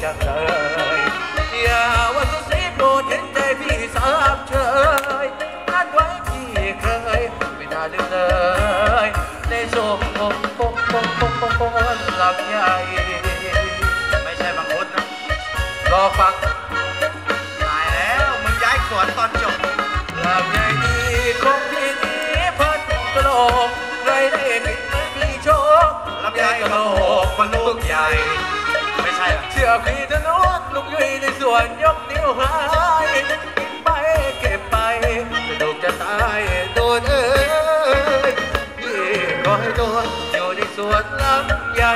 trời. Ơi Giờ qua xuống xếp đồ trên tay vì sao áp trời. Khát quá chỉ khơi, Vì ta đứng ơi Lê rô bông bông bông bông bông bông làm nhai. Mày xe bằng hút lắm Lo phạt Lại แล้วมึงย้ายสวนตอนจบ làm nhai đi, không đi nghĩ phân cơ lộ Gây đây mình mới đi chỗ. Làm nhai cơ lộ phân bước dài. าพี่ธนุลูกยุยในสวนยกนิ้วหายไปเก็บไปลูกจะตายโดนเอ้ยพี่ขอให้โดนอยู่ในสวนลำใหญ่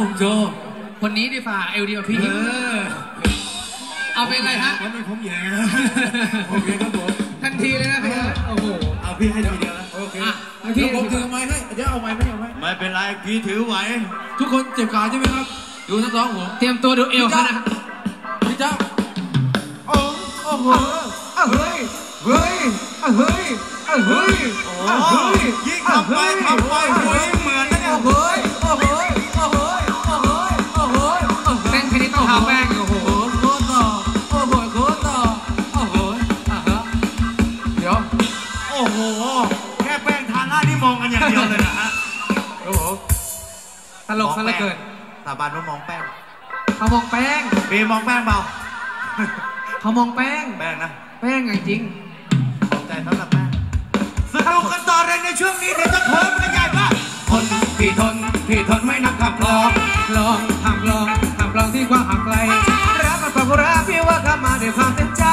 ผมโชว์คนนี้ดีฝ่าเอลดีกว่าพี่เออเอาเป็นไงฮะวันนี้ผมแย่โอเคครับผมทันทีเลยนะพี่โอ้โหเอาพี่ให้ทีเดียวนะโอเคอะเดี๋ยวผมถือไม้ให้เดี๋ยวเอาไม้ไม่เอาไม้ไม่เป็นไรพี่ถือไหวทุกคนเจ็บขาใช่ไหมครับดูนักร้องผมเตรียมตัวดูเอวเขานะพี่เจ้าโอ้โอ้โหอะเฮ้ยเฮ้ยอะเฮ้ยอะเฮ้ยโอ้อะเฮ้ยยิ่งทำไปทำไปหัวยิ่ เหลือเกินสาบานว่ามองแป้งเขามองแป้งปีมองแป้งเปล่าเขามองแป้งแป้งนะแป้งอย่างจริงขอบใจสำหรับแป้งสนุกกันต่อเลยในช่วงนี้เดี๋ยวจะเพิ่มกันใหญ่มากทนพี่ทนพี่ทนไม่นับขับลองลองทำลองทำลองที่กว้างห่างไกลรักกับปากกุราพี่ว่าเข้ามาด้วยความเต็มใจ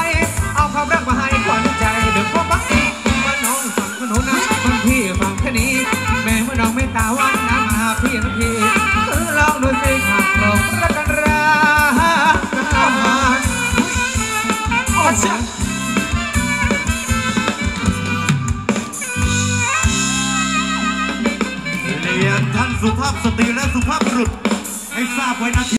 เอาความรักมาให้ขวัญใจเดี๋ยวก็บักอีกว่าน้องฝั่งขนุนนะมันพี่